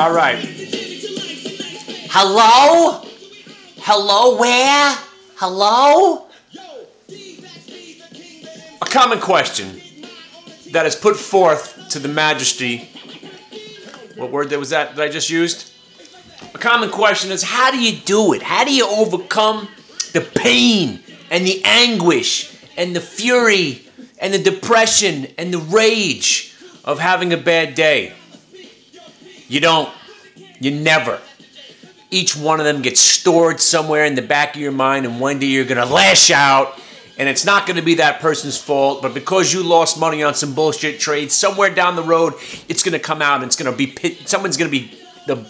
All right. Hello? Hello, where? Hello? A common question that is put forth to the majesty. What word was that that I just used? A common question is how do you do it? How do you overcome the pain and the anguish and the fury and the depression and the rage of having a bad day? You don't. You never. Each one of them gets stored somewhere in the back of your mind, and one day you're gonna lash out, and it's not gonna be that person's fault, but because you lost money on some bullshit trade, somewhere down the road, it's gonna come out, and it's gonna be pit- someone's gonna be the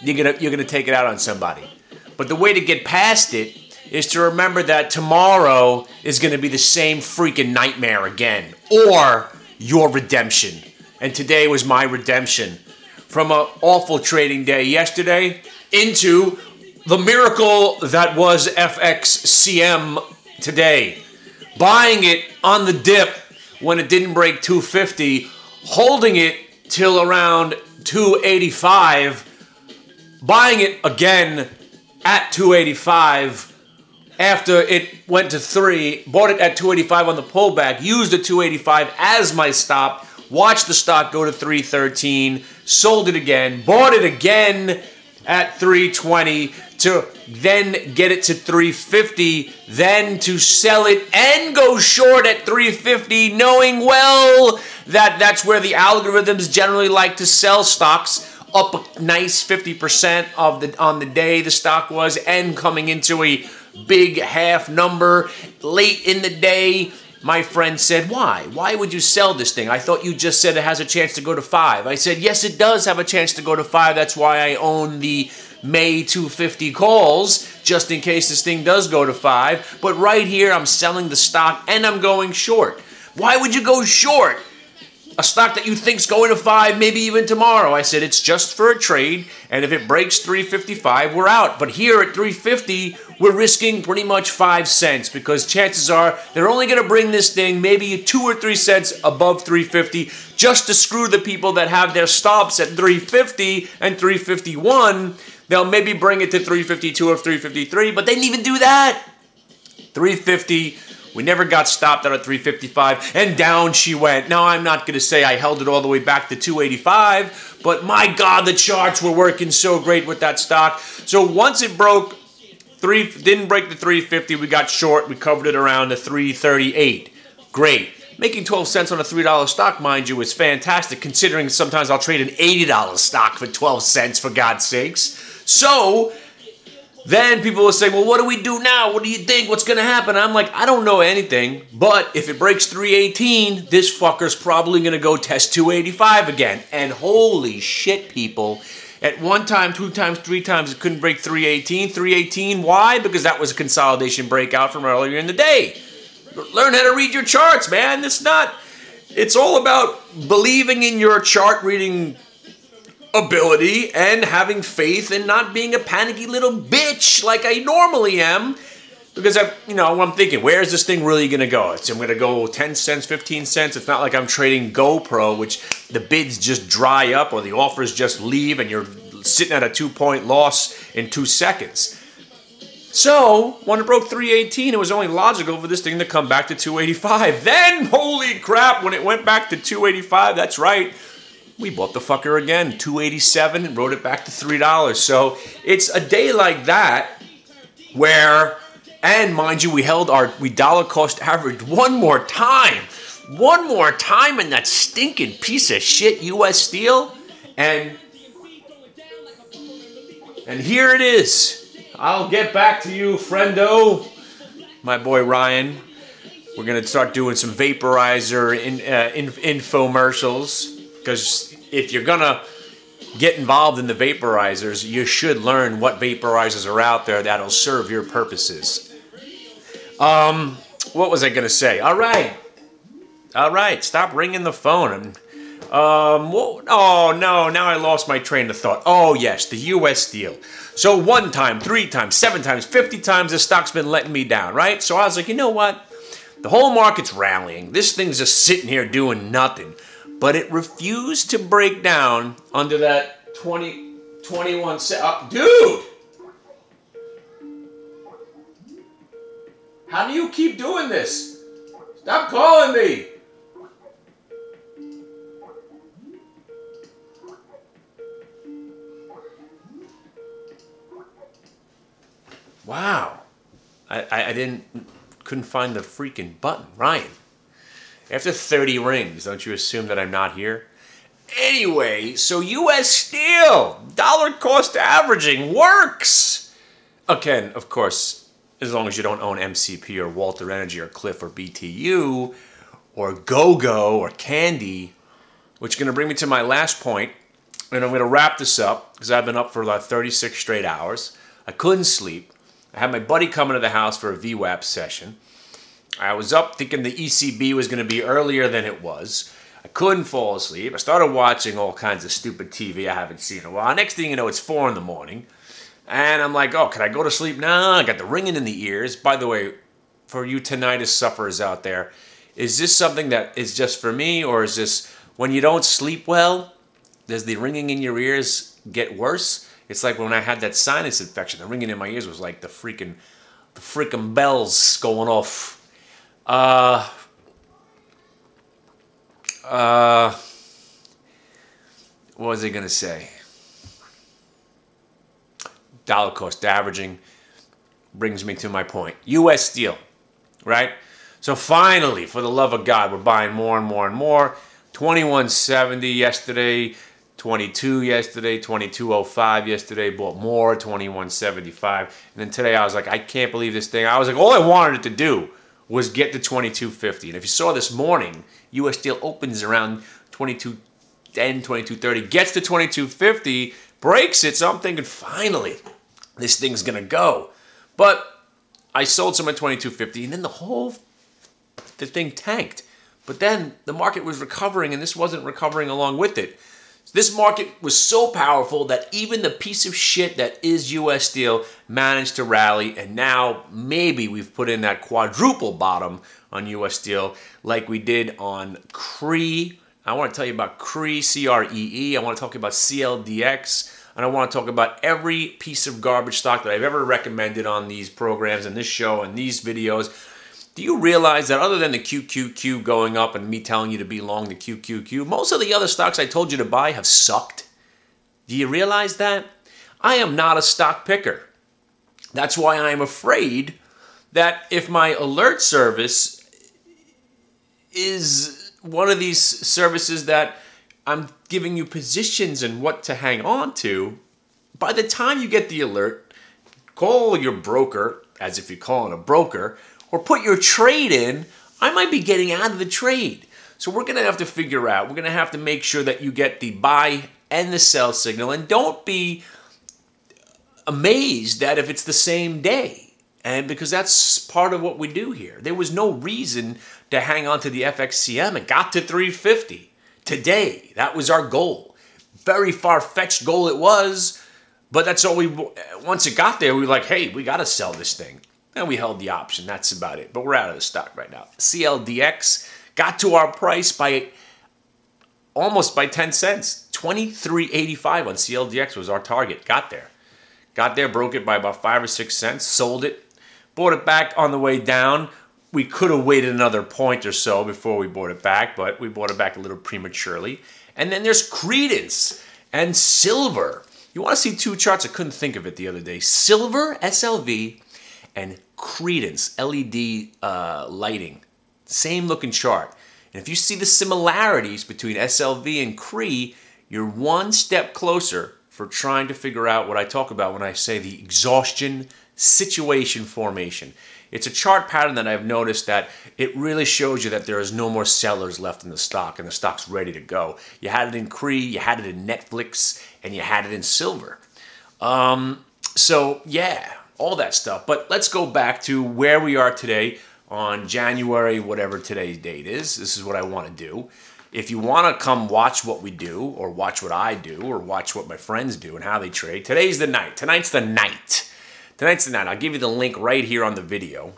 you're gonna you're gonna take it out on somebody. But the way to get past it is to remember that tomorrow is gonna be the same freaking nightmare again, or your redemption. And today was my redemption from an awful trading day yesterday into the miracle that was FXCM today. Buying it on the dip when it didn't break 250, holding it till around 285, buying it again at 285 after it went to 3, bought it at 285 on the pullback, used the 285 as my stop, watched the stock go to 313, sold it again, bought it again at 320 to then get it to 350, then to sell it and go short at 350, knowing well that that's where the algorithms generally like to sell stocks up a nice 50% of the on the day the stock was and coming into a big half number late in the day my friend said, Why? Why would you sell this thing? I thought you just said it has a chance to go to five. I said, Yes, it does have a chance to go to five. That's why I own the May 250 calls, just in case this thing does go to five. But right here, I'm selling the stock and I'm going short. Why would you go short? A stock that you think's going to five, maybe even tomorrow. I said it's just for a trade, and if it breaks 355, we're out. But here at 350, we're risking pretty much five cents because chances are they're only going to bring this thing maybe two or three cents above 350 just to screw the people that have their stops at 350 and 351. They'll maybe bring it to 352 or 353, but they didn't even do that. 350 we never got stopped out at a 355, and down she went. Now, I'm not going to say I held it all the way back to 285, but my God, the charts were working so great with that stock. So once it broke, three didn't break the 350, we got short. We covered it around the 338. Great. Making 12 cents on a $3 stock, mind you, is fantastic, considering sometimes I'll trade an $80 stock for 12 cents, for God's sakes. So, then people will say, well, what do we do now? What do you think? What's going to happen? I'm like, I don't know anything, but if it breaks 318, this fucker's probably going to go test 285 again. And holy shit, people. At one time, two times, three times, it couldn't break 318. 318, why? Because that was a consolidation breakout from earlier in the day. Learn how to read your charts, man. It's not, it's all about believing in your chart reading ability and having faith and not being a panicky little bitch like I normally am. Because I, you know, I'm thinking, where is this thing really going to go? It's I'm going to go 10 cents, 15 cents. It's not like I'm trading GoPro, which the bids just dry up or the offers just leave and you're sitting at a two point loss in two seconds. So, when it broke 318, it was only logical for this thing to come back to 285. Then, holy crap, when it went back to 285, that's right, we bought the fucker again, 287 and wrote it back to $3. So it's a day like that where, and mind you, we held our we dollar cost average one more time. One more time in that stinking piece of shit US Steel. And and here it is. I'll get back to you, friendo. My boy Ryan. We're gonna start doing some vaporizer in, uh, in, infomercials because if you're gonna get involved in the vaporizers, you should learn what vaporizers are out there that'll serve your purposes. Um, what was I gonna say? All right, all right. Stop ringing the phone. Um, oh no, now I lost my train of thought. Oh yes, the U.S. Steel. So one time, three times, seven times, fifty times, the stock's been letting me down, right? So I was like, you know what? The whole market's rallying. This thing's just sitting here doing nothing but it refused to break down under that 20, 21 se- uh, Dude! How do you keep doing this? Stop calling me! Wow. I, I, I didn't couldn't find the freaking button. Ryan. After 30 rings, don't you assume that I'm not here? Anyway, so US Steel, dollar cost averaging works. Again, of course, as long as you don't own MCP or Walter Energy or Cliff or BTU or GoGo or Kandi, which is going to bring me to my last point, and I'm going to wrap this up because I've been up for about 36 straight hours. I couldn't sleep. I had my buddy coming to the house for a VWAP session. I was up thinking the ECB was going to be earlier than it was. I couldn't fall asleep. I started watching all kinds of stupid TV I haven't seen in a while. Next thing you know, it's four in the morning. And I'm like, oh, can I go to sleep now? I got the ringing in the ears. By the way, for you tinnitus sufferers out there, is this something that is just for me, or is this when you don't sleep well, does the ringing in your ears get worse? It's like when I had that sinus infection. The ringing in my ears was like the freaking, the freaking bells going off. Uh, uh, what was I gonna say? Dollar cost averaging brings me to my point. U.S. Steel, right? So finally, for the love of God, we're buying more and more and more. 2170 yesterday, 22 yesterday, 2205 yesterday, bought more, 2175. And then today I was like, I can't believe this thing. I was like, all I wanted it to do was get to 2250. And if you saw this morning, US Steel opens around 2210, 2230, gets to 2250, breaks it. So I'm thinking, finally, this thing's to go. But I sold some at 2250, and then the whole the thing tanked. But then the market was recovering, and this wasn't recovering along with it. This market was so powerful that even the piece of shit that is US Steel managed to rally, and now maybe we've put in that quadruple bottom on US Steel like we did on Cree. I want to tell you about Cree, C R E E. I want to talk about CLDX. And I want to talk about every piece of garbage stock that I've ever recommended on these programs and this show and these videos. Do you realize that other than the QQQ going up and me telling you to be long the QQQ, most of the other stocks I told you to buy have sucked? Do you realize that? I am not a stock picker. That's why I am afraid that if my alert service is one of these services that I'm giving you positions and what to hang on to, by the time you get the alert, call your broker, as if you're calling a broker, or put your trade in, I might be getting out of the trade. So we're going to have to figure out, we're going to have to make sure that you get the buy and the sell signal and don't be amazed that if it's the same day. And because that's part of what we do here. There was no reason to hang on to the FXCM. It got to 350 today. That was our goal. Very far fetched goal it was, but that's all we. Once it got there, we were like, hey, we got to sell this thing, and we held the option. That's about it. But we're out of the stock right now. CLDX got to our price by almost by 10 cents. 23.85 on CLDX was our target. Got there. Got there, broke it by about 5 or 6 cents, sold it, bought it back on the way down. We could have waited another point or so before we bought it back, but we bought it back a little prematurely. And then there's Credence and Silver. You want to see two charts? I couldn't think of it the other day. Silver, SLV, and Credence, LED uh, lighting. Same looking chart. And if you see the similarities between SLV and Cree, you're one step closer for trying to figure out what I talk about when I say the exhaustion situation formation. It's a chart pattern that I've noticed that it really shows you that there is no more sellers left in the stock and the stock's ready to go. You had it in Cree, you had it in Netflix, and you had it in silver. Um, so, yeah, all that stuff. But let's go back to where we are today on January, whatever today's date is. This is what I want to do. If you want to come watch what we do, or watch what I do, or watch what my friends do and how they trade, today's the night. Tonight's the night. Tonight's the night. I'll give you the link right here on the video.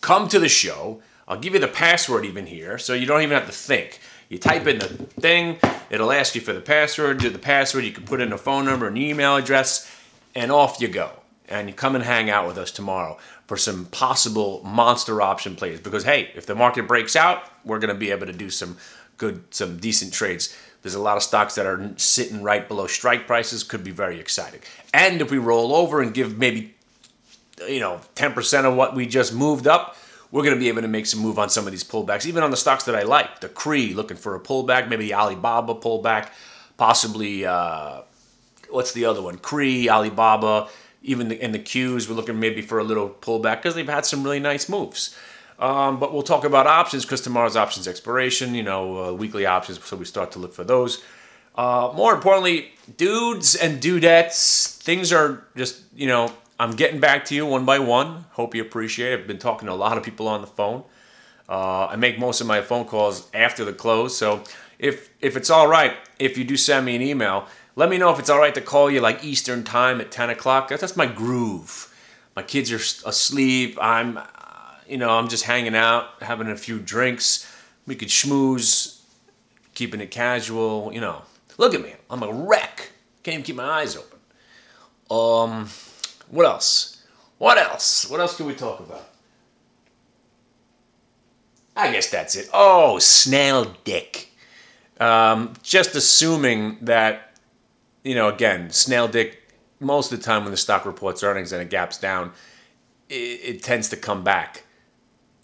Come to the show. I'll give you the password even here, so you don't even have to think. You type in the thing, it'll ask you for the password, do the password, you can put in a phone number, an email address, and off you go. And you come and hang out with us tomorrow for some possible monster option plays. Because hey, if the market breaks out, we're gonna be able to do some good, some decent trades. There's a lot of stocks that are sitting right below strike prices, could be very exciting. And if we roll over and give maybe, you know, 10% of what we just moved up, we're going to be able to make some move on some of these pullbacks, even on the stocks that I like. The Cree looking for a pullback, maybe the Alibaba pullback, possibly uh, what's the other one? Cree, Alibaba, even the, in the Q's, we're looking maybe for a little pullback because they've had some really nice moves. Um, but we'll talk about options because tomorrow's options expiration, you know, uh, weekly options, so we start to look for those. Uh, more importantly, dudes and dudettes, things are just, you know, I'm getting back to you one by one. Hope you appreciate it. I've been talking to a lot of people on the phone. Uh, I make most of my phone calls after the close, so if if it's all right, if you do send me an email, let me know if it's all right to call you like Eastern time at 10 o'clock. That's, my groove. My kids are asleep. I'm, uh, you know, I'm just hanging out, having a few drinks. We could schmooze, keeping it casual. You know, look at me. I'm a wreck. Can't even keep my eyes open. Um. What else? What else? What else can we talk about? I guess that's it. Oh, snail dick. Um, just assuming that, you know, again, snail dick, most of the time when the stock reports earnings and it gaps down, it, it tends to come back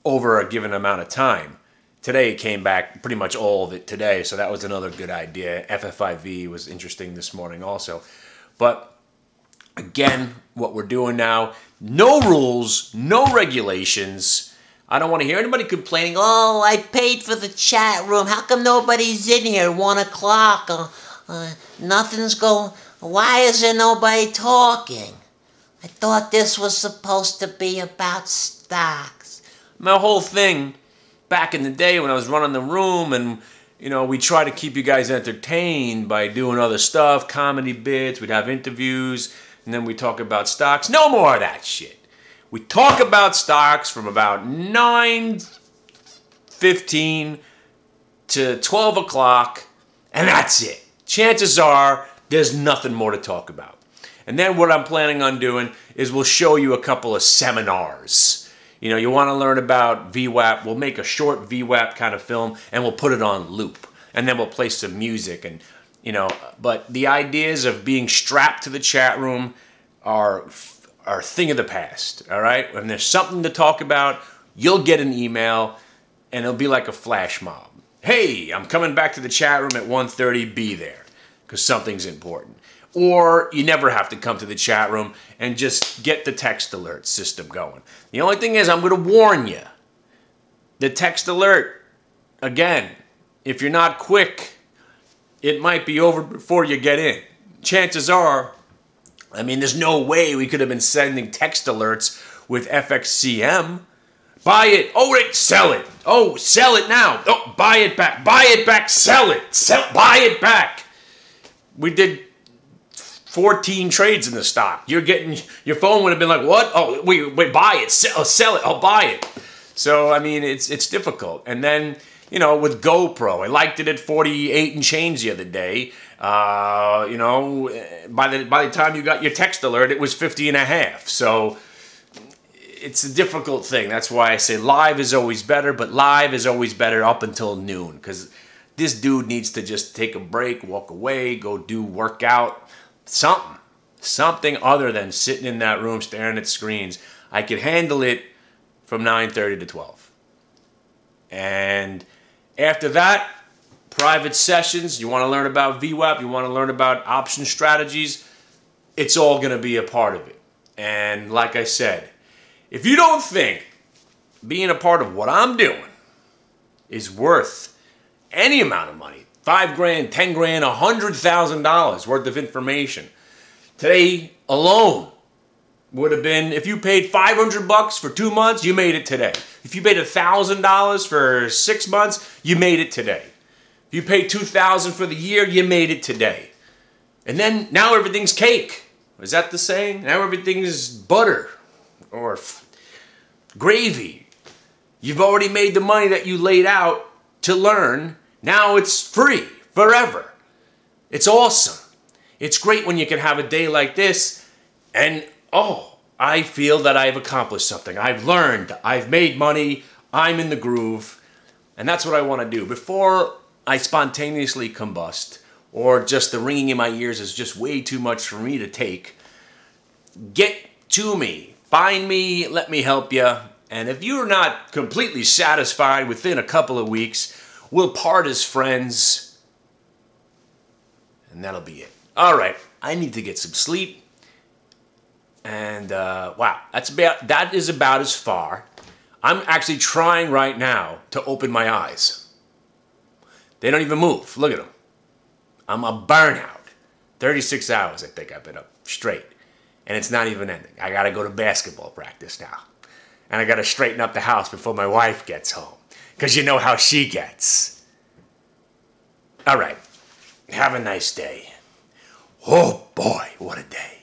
over a given amount of time. Today it came back pretty much all of it today, so that was another good idea. FFIV was interesting this morning also. But Again, what we're doing now, no rules, no regulations. I don't want to hear anybody complaining, oh, I paid for the chat room. How come nobody's in here? One o'clock. Uh, Nothing's going. Why is there nobody talking? I thought this was supposed to be about stocks. My whole thing back in the day when I was running the room and you know, we try to keep you guys entertained by doing other stuff, comedy bits, we'd have interviews, and then we talk about stocks. No more of that shit. We talk about stocks from about 9.15 to 12 o'clock, and that's it. Chances are there's nothing more to talk about. And then what I'm planning on doing is we'll show you a couple of seminars. You know, you want to learn about VWAP, we'll make a short VWAP kind of film and we'll put it on loop. And then we'll play some music and you know, but the ideas of being strapped to the chat room are are thing of the past. All right, when there's something to talk about, you'll get an email, and it'll be like a flash mob. Hey, I'm coming back to the chat room at 1:30. Be there, because something's important. Or you never have to come to the chat room and just get the text alert system going. The only thing is, I'm going to warn you. The text alert, again, if you're not quick, it might be over before you get in. Chances are, I mean, there's no way we could have been sending text alerts with FXCM. Buy it. Oh, it. sell it. Oh, sell it now. Oh, buy it back. Buy it back. Sell it. Sell. Buy it back. We did 14 trades in the stock. You're getting your phone would have been like, what? Oh, wait, wait, buy it. Sell, sell it. I'll buy it. So I mean, it's it's difficult. And then you know, with GoPro. I liked it at 48 and change the other day. Uh, you know, by the by the time you got your text alert, it was 50 and a half. So it's a difficult thing. That's why I say live is always better, but live is always better up until noon because this dude needs to just take a break, walk away, go do workout, something. Something other than sitting in that room staring at screens. I could handle it from 9:30 to 12. And after that, private sessions, you want to learn about VWAP, you want to learn about option strategies, it's all going to be a part of it. And like I said, if you don't think being a part of what I'm doing is worth any amount of money, five grand, ten grand, a hundred thousand dollars worth of information, today alone would have been if you paid 500 bucks for two months you made it today. If you paid a $1000 for six months you made it today. If you paid 2000 for the year you made it today. And then now everything's cake. Is that the saying? Now everything's butter or gravy you've already made the money that you laid out to learn Now it's free forever. It's awesome. It's great when you can have a day like this and, oh, I feel that I've accomplished something. I've learned, I've made money, I'm in the groove, and that's what I want to do. Before I spontaneously combust, or just the ringing in my ears is just way too much for me to take, get to me. Find me, let me help you. And if you're not completely satisfied within a couple of weeks, we'll part as friends. And that'll be it. All right, I need to get some sleep. And uh, wow, that's about that is about as far. I'm actually trying right now to open my eyes. They don't even move. Look at them. I'm a burnout. 36 hours, I think I've been up straight. And it's not even ending. I gotta go to basketball practice now. And I gotta straighten up the house before my wife gets home. Because you know how she gets. All right. Have a nice day. Oh boy, what a day.